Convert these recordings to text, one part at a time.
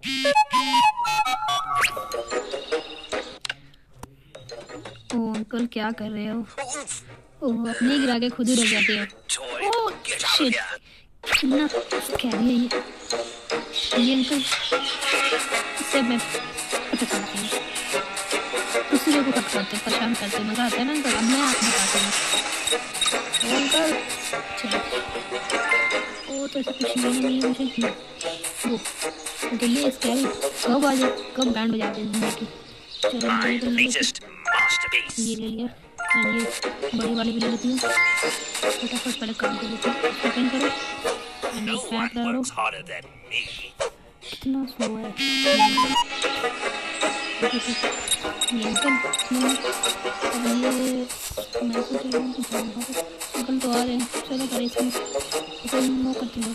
ओ uncle क्या कर रहे हो? ओह अपने गिरा के खुद ही रह जाते हो। ओह शिट कितना स्कैरी है ये। ये अंकल इससे मैं पता हूँ। उसी को खटकाते परेशान करते मज़ा आता है ना अंकल अब मैं आपको बताती हूँ। अंकल चलो। ओ तो ऐसा कुछ नहीं नहीं मुझे तो स्कैरी कब आ जाए कब बैंड बजाते हैं की चलो ये ले लिया। और ये बड़ी वाली भी ले लेती हूँ। फटाफट पहले काम कर लेती हूँ। सेकंड करो। No one works harder कितना स्लो है। ये ये मैं सोच रहा हूँ कुछ अंकल तो आ रहे हैं। चलो करे इसमें तो नो करती हूँ।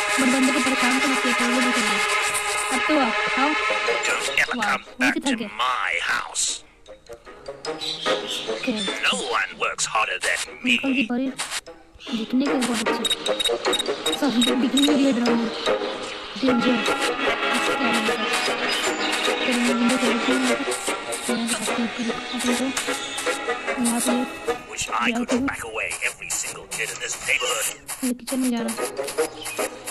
बट बंदे को परेशान तो मत किया करो लोगों के लिए अब तो आप आओ No one works harder than me. की दिखने के बहुत अच्छे दिखने में भी ड्रामा डेंजर मैं विंडो खोल के आपको अपने को यहाँ पे Wish I could back away every single kid in this neighborhood. Kitchen में जाना तो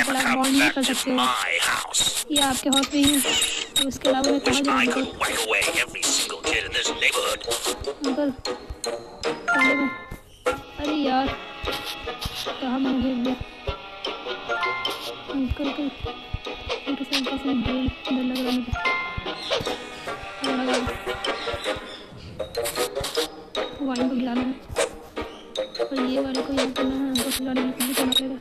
हाँ, बड़ा come warning back कर सकते। हो। ये आपके हाथ में ही है। तो अलावा मैं कहाँ I जाऊँ? could whack away every single kid in this neighborhood. Uncle अरे यार कहाँ मैं गिर गया? अंकल को अंकल से अंकल से डर डर लग रहा मुझे। वाइन को गिराना है। और ये वाले को यहाँ करना है हमको खिलाने के लिए करना पड़ेगा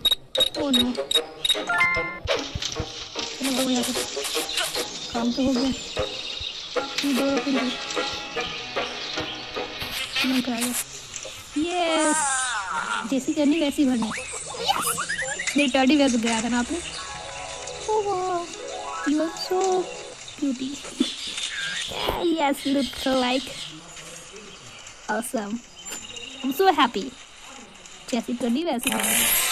गया काम तो हो गया। जैसी करनी वैसी भरनी। मेरी टर्डी वेयर गया था ना आपने? You are so beauty yes look like awesome I'm so happy करनी वैसी भरनी।